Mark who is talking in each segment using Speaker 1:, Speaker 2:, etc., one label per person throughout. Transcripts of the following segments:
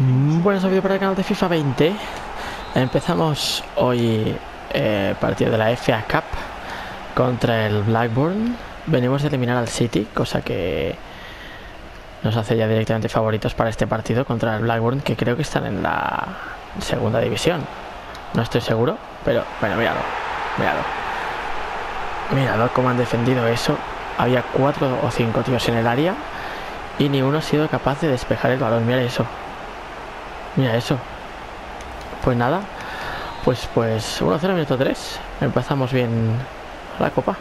Speaker 1: Buenos vídeo para el canal de FIFA 20 Empezamos hoy eh, partido de la FA Cup contra el Blackburn. Venimos de eliminar al City, cosa que nos hace ya directamente favoritos para este partido contra el Blackburn Que creo que están en la segunda división. No estoy seguro, pero bueno, míralo, míralo. Míralo cómo han defendido eso. Había cuatro o cinco tíos en el área y ni uno ha sido capaz de despejar el balón. Mira eso. Mira eso. Pues nada. Pues pues 1-0 minuto 3. Empezamos bien la copa.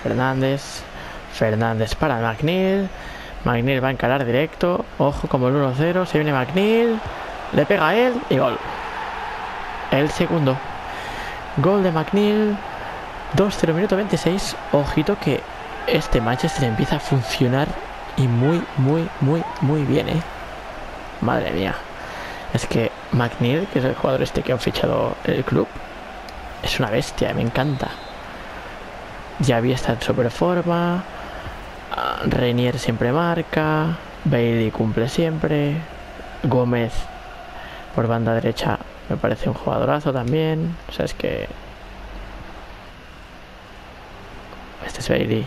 Speaker 1: Fernández. Fernández para McNeil. McNeil va a encarar directo. Ojo como el 1-0. Se viene McNeil. Le pega a él y gol. El segundo. Gol de McNeil. 2-0 minuto 26. Ojito que este Manchester empieza a funcionar y muy, muy, muy, muy bien, ¿eh? Madre mía. Es que McNeil, que es el jugador este que ha fichado el club, es una bestia, me encanta. Había estado en super forma. Ah, Renier siempre marca. Bailey cumple siempre. Gómez por banda derecha me parece un jugadorazo también. O sea, es que. Este es Bailey.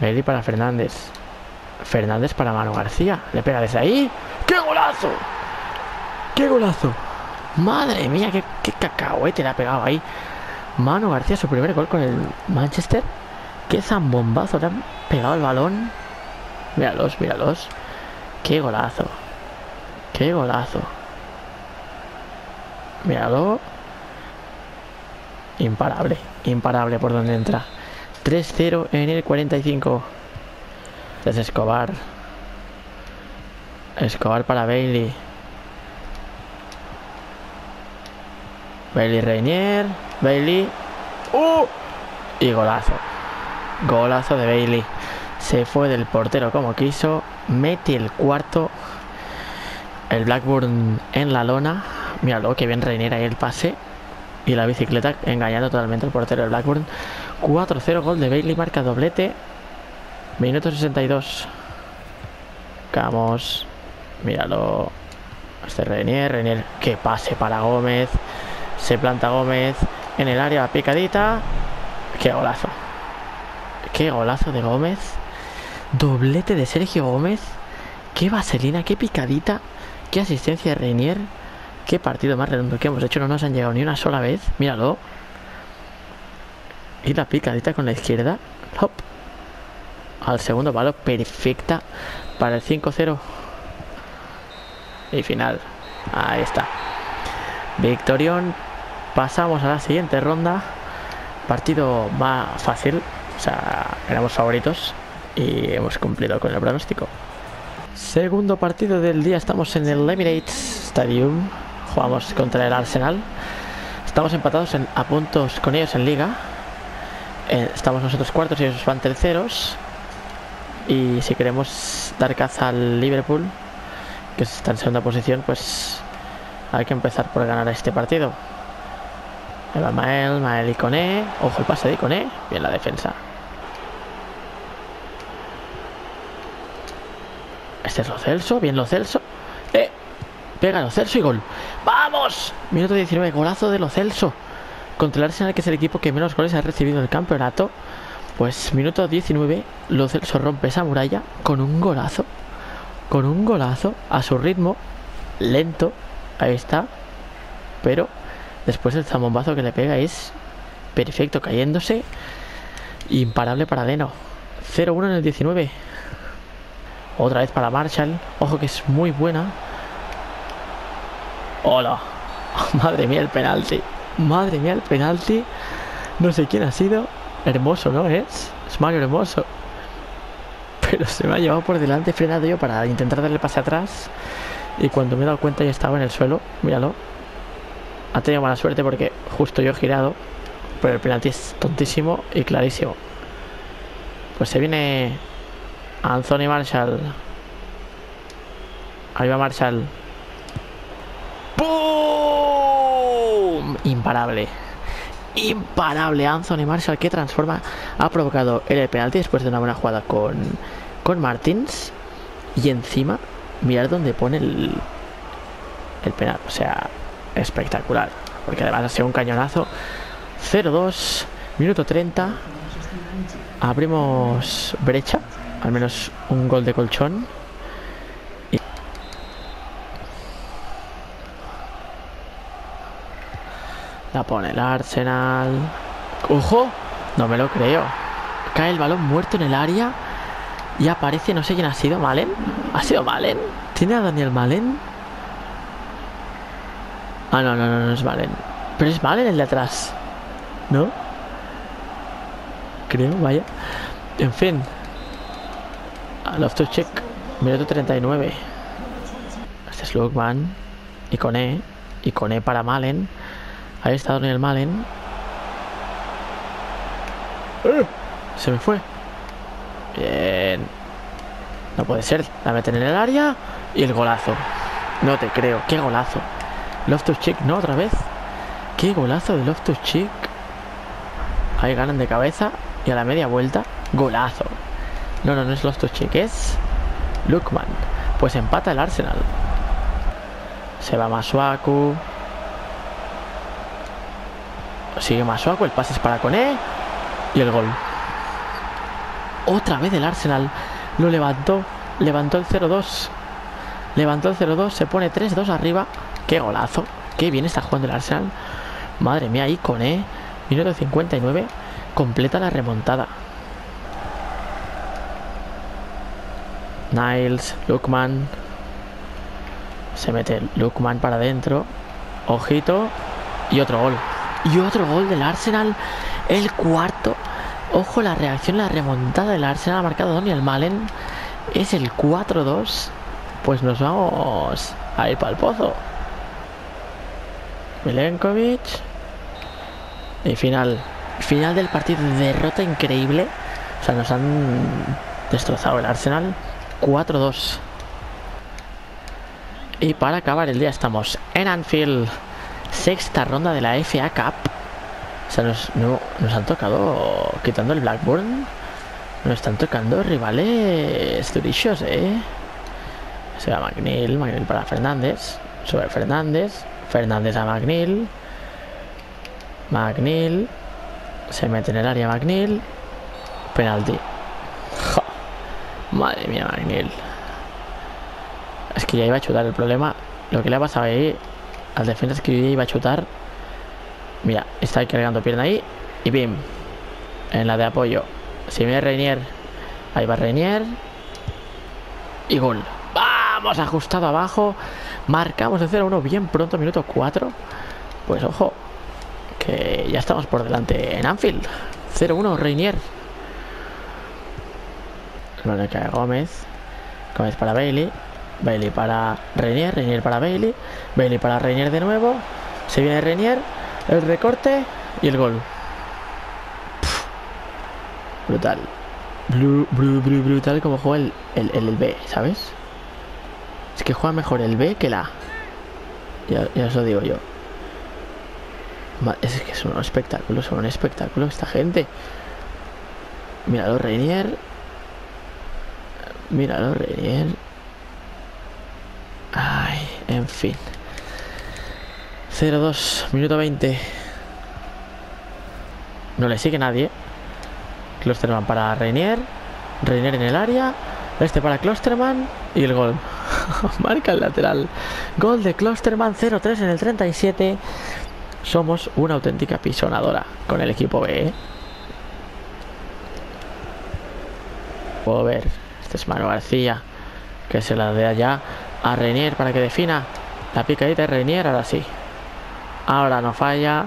Speaker 1: Bailey para Fernández. Fernández para Mano García. Le pega desde ahí. ¡Qué golazo! ¡Qué golazo! Madre mía, qué, qué cacahuete le ha pegado ahí. Mano García, su primer gol con el Manchester. Qué zambombazo le han pegado el balón. Míralos, míralos. Qué golazo. Qué golazo. Míralo. Imparable. Imparable por donde entra. 3-0 en el 45. Es Escobar. Escobar para Bailey. Bailey Reinier. Bailey. ¡Uh! Y golazo. Golazo de Bailey. Se fue del portero como quiso. Mete el cuarto. El Blackburn en la lona. Míralo, que bien Reinier ahí el pase. Y la bicicleta engañando totalmente al portero del Blackburn. 4-0 gol de Bailey, marca doblete. Minuto 62. Vamos. Míralo. Este Renier. Renier que pase para Gómez. Se planta Gómez en el área picadita. Qué golazo. Qué golazo de Gómez. Doblete de Sergio Gómez. Qué vaselina, qué picadita. Qué asistencia de Renier. Qué partido más redondo que hemos hecho. No nos han llegado ni una sola vez. Míralo. Y la picadita con la izquierda. Hop al segundo palo perfecta para el 5-0 y final. Ahí está. Victorión pasamos a la siguiente ronda. Partido más fácil o sea éramos favoritos y hemos cumplido con el pronóstico. Segundo partido del día estamos en el Emirates Stadium. Jugamos contra el Arsenal. Estamos empatados a puntos con ellos en liga. Eh, estamos nosotros cuartos y ellos van terceros y si queremos dar caza al Liverpool, que está en segunda posición, pues hay que empezar por ganar este partido. Ahí va Mael, Mael y Coné. Ojo el pase de Coné. Bien la defensa. Este es lo Celso. Bien lo Celso. Eh, pega lo Celso y gol. ¡Vamos! Minuto 19. Golazo de lo Celso. Contra el que es el equipo que menos goles ha recibido en el campeonato. Pues minuto 19, Lo Celso rompe esa muralla con un golazo. Con un golazo a su ritmo, lento, ahí está. Pero después el zambombazo que le pega es perfecto, cayéndose. Imparable para Deno. 0-1 en el 19. Otra vez para Marshall. Ojo que es muy buena. Hola. Madre mía el penalti. Madre mía el penalti. No sé quién ha sido. Hermoso, ¿no? Es, es Mario Hermoso. Pero se me ha llevado por delante, frenado yo para intentar darle pase atrás. Y cuando me he dado cuenta ya estaba en el suelo. Míralo. Ha tenido mala suerte porque justo yo he girado. Pero el penalti es tontísimo y clarísimo. Pues se viene Anthony Marshall. Ahí va Marshall. ¡Pum! Imparable imparable Anthony Marshall que transforma, ha provocado el penalti después de una buena jugada con, con Martins y encima mirar dónde pone el, el penal. O sea, espectacular. Porque además ha sido un cañonazo. 0-2, minuto 30. Abrimos brecha. Al menos un gol de colchón. La pone el Arsenal. ¡Ojo! No me lo creo. Cae el balón muerto en el área. Y aparece, no sé quién ha sido, Malen. ¿Ha sido Malen? ¿Tiene a Daniel Malen? Ah, no, no, no, no es Malen. Pero es Malen el de atrás. ¿No? Creo, vaya. En fin. A love to check. Minuto 39. Este es Lugman. Y con E. Y con E para Malen. Ahí está Daniel Malen. ¡Eh! Se me fue. Bien. No puede ser. La meten en el área. Y el golazo. No te creo. Qué golazo. Loftus Cheek, no, otra vez. Qué golazo de Loftus Cheek. Ahí ganan de cabeza. Y a la media vuelta, golazo. No, no, no es Loftus Cheek, es Lukman. Pues empata el Arsenal. Se va Masuaku. Sigue Masuaku, el pase es para Cone. Y el gol. Otra vez el Arsenal lo levantó. Levantó el 0-2. Levantó el 0-2. Se pone 3-2 arriba. Qué golazo. Qué bien está jugando el Arsenal. Madre mía, ahí con E. Minuto 59. Completa la remontada. Niles, Lukman. Se mete Lukman para adentro. Ojito. Y otro gol. Y otro gol del Arsenal. El cuarto. Ojo la reacción, la remontada del Arsenal ha marcado Daniel Malen. Es el 4-2. Pues nos vamos a ir para el pozo. Milenkovic. Y final. Final del partido. Derrota increíble. O sea, nos han destrozado el Arsenal. 4-2. Y para acabar el día estamos en Anfield. Sexta ronda de la FA Cup. O sea, nos, no, nos han tocado, quitando el Blackburn, nos están tocando rivales durillos, ¿eh? Se va McNeil, McNeil para Fernández, sobre Fernández, Fernández a McNeil, McNeil, se mete en el área McNeil, penalti. ¡Ja! Madre mía, McNeil. Es que ya iba a chutar el problema. Lo que le ha pasado ahí al defensa es que iba a chutar Mira, está cargando pierna ahí. Y bim. En la de apoyo. Si viene Reinier. Ahí va Reinier. Y gol. Vamos, ajustado abajo. Marcamos el 0-1 bien pronto, minuto 4. Pues ojo. Que ya estamos por delante en Anfield. 0-1, Reinier. Vale, cae Gómez. Gómez para Bailey. Bailey para Reinier. Reinier para Bailey. Bailey para Reinier de nuevo. Se viene Reinier. El recorte y el gol. Brutal. brutal como juega el, el, B, ¿sabes? Es que juega mejor el B que la A. Ya, ya os lo digo yo. Es que son un espectáculo, son un espectáculo esta gente. Míralo, Reinier. Míralo, Reinier. Ay, en fin. 0-2, minuto 20. No le sigue nadie. Klosterman para Reinier. Reinier en el área. Este para Klosterman. Y el gol. Marca el lateral. Gol de Klosterman 0-3 en el 37. Somos una auténtica pisonadora con el equipo B. ¿eh? Puedo ver. Este es Manu García. Que se la dé allá a Reinier para que defina. La picadita de Reinier, ahora sí. Ahora no falla.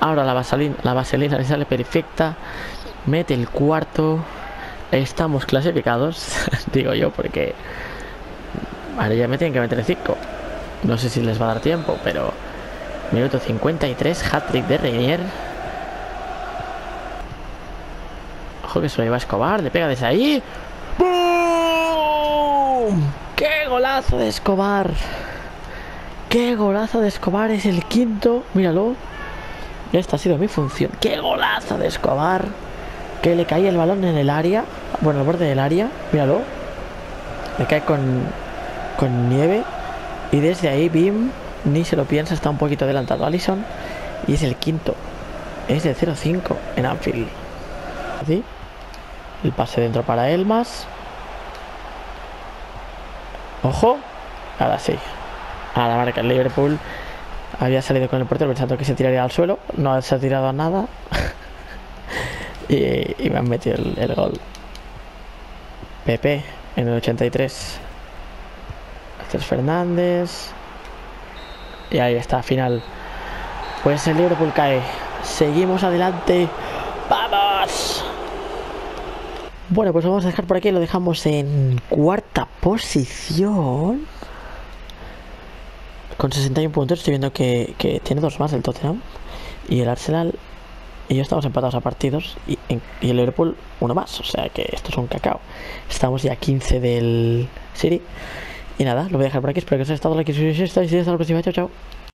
Speaker 1: Ahora la vaselina, la vaselina le sale perfecta. Mete el cuarto. Estamos clasificados. digo yo porque... Ahora ya me tienen que meter 5. No sé si les va a dar tiempo, pero... Minuto 53, hat-trick de Reinier. Ojo que se lo lleva Escobar, le pega desde ahí. ¡Bum! ¡Qué golazo de Escobar! ¡Qué golazo de Escobar! Es el quinto, míralo. Esta ha sido mi función. ¡Qué golazo de Escobar! Que le cae el balón en el área. Bueno, al borde del área. Míralo. Le cae con, con nieve. Y desde ahí Bim ni se lo piensa, está un poquito adelantado Allison. Y es el quinto. Es de 0-5 en Anfield. El pase dentro para Elmas. Ojo. Ahora sí. A la marca el Liverpool. Había salido con el portero pensando que se tiraría al suelo. No se ha tirado a nada. y, me han metido el, gol. Pepe en el 83. Este es Fernández. Y ahí está, final. Pues el Liverpool cae. Seguimos adelante. ¡Vamos! Bueno, pues vamos a dejar por aquí. Lo dejamos en cuarta posición. Con 61 puntos. Estoy viendo que, tiene dos más el Tottenham. Y el Arsenal. Y yo estamos empatados a partidos. Y, y, el Liverpool uno más. O sea que esto es un cacao. Estamos ya 15 del City. Y nada, lo voy a dejar por aquí. Espero que os haya estado like y hasta la próxima. Chao, chao.